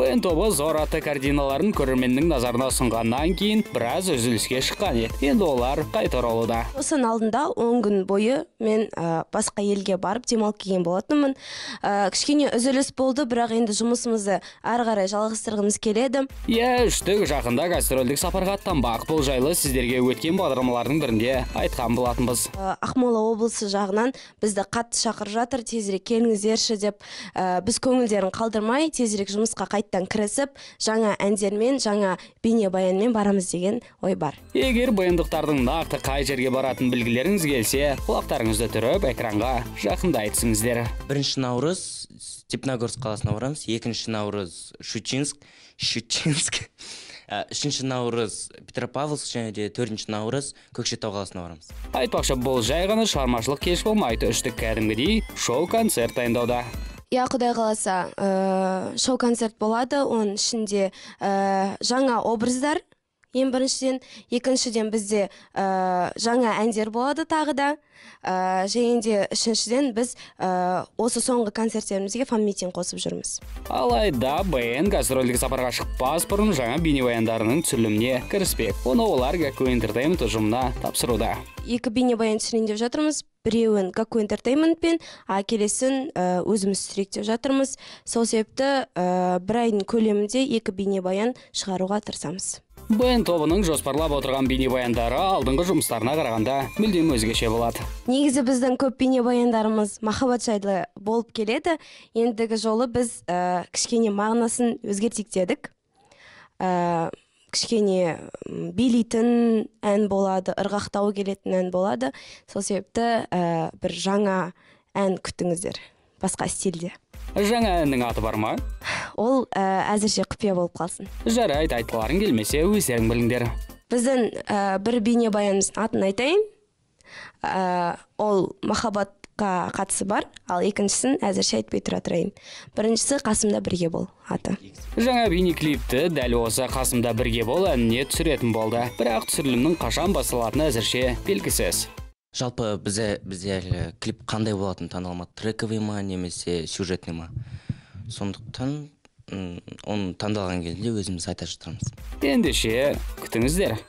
бн тобы зор атты картиналарын көрерменнің назарына ұсынғаннан кейін біраз үзіліске шыққан еді енді олар қайта оралуда. Осының алдында он күн бойы мен ә, басқа елге барып демалып келген болатынмын. Ә, кішкене үзіліс болды бірақ енді жұмысымызды ары қарай жалғастырғымыз келеді. Иә үштік жақында гастрольдік сапарға аттанбақ. Бұл жайлы сіздерге өткен бағдарламалардың бірінде айтқан болатынбыз. Ә, ақмола облысы жағынан бізді қатты шақырып жатыр. Тезірек келіңіздерші деп біз көңілдерін қалдырмай тезірек жұмысқа қайттан кірісіп жаңа әндермен жаңа бейнебаянмен барамыз деген ой бар. Егер баяндықтардың нақты қай жерге баратын білгілеріңіз келсе құлақтарыңызды түріп экранға жақындай түсіңіздер бірінші наурыз степногорск қаласына барамыз. Екінші наурыз щучинск. Щучинск. Ә, үшінші наурыз петропавловск және де төртінші наурыз көкшетау қаласына барамыз. Айтпақшы бұл жай ғана шығармашылық кеш болмайды. Үштік кәдімгідей шоу концерт дайындауда. Иә құдай қаласа ә, шоу концерт болады. Оның ішінде ә, жаңа образдар ең біріншіден екіншіден бізде ә, жаңа әндер болады тағы да. Ә, және де үшіншіден біз ә, осы соңғы концерттерімізге фан митинг қосып жүрміз. Алайда бн гастрольдік сапарға шықпас бұрын жаңа бейнебаяндарының түсіріліміне кіріспек. Оны олар гәкку интертеймент ұжымына тапсыруда. Екі бейнебаян түсірейін деп жатырмыз. Біреуін гакку интертейментпен а келесін өзіміз түсірейік деп жатырмыз. Сол себепті ә, бір айдың көлемінде екі бейнебаян шығаруға тырысамыз. Бн тобының жоспарлап отырған бейнебаяндары алдыңғы жұмыстарына қарағанда мүлдем өзгеше болады негізі біздің көп бейнебаяндарымыз махаббат жайлы болып келеді. Ендігі жолы біз ә, кішкене мағынасын өзгертейік дедік. Ә, кішкене билейтін ән болады ырғақтау келетін ән болады. Сол себепті ә, бір жаңа ән күтіңіздер басқа стильде. Жаңа әннің аты бар ма? Ол ә, әзірше құпия болып қалсын. Жарайды айтқыларың келмесе өздерің біліңдер. Біздің ә, бір бейнебаянымыздың атын айтайын. Ә, ол махаббатқа қатысы бар. Ал екіншісін әзірше айтпай тұра тұрайын. Біріншісі қасымда бірге бол аты. Жаңа бейнеклипті дәл осы қасымда бірге бол әніне түсіретін болды. Бірақ түсірілімнің қашан басталатыны әзірше белгісіз. Жалпы бізде бізде әлі клип қандай болатыны таңдалмады трековый ма немесе сюжетный ма? Сондықтан оны таңдалған кезде өзіміз айта жатармыз ендеше күтіңіздер.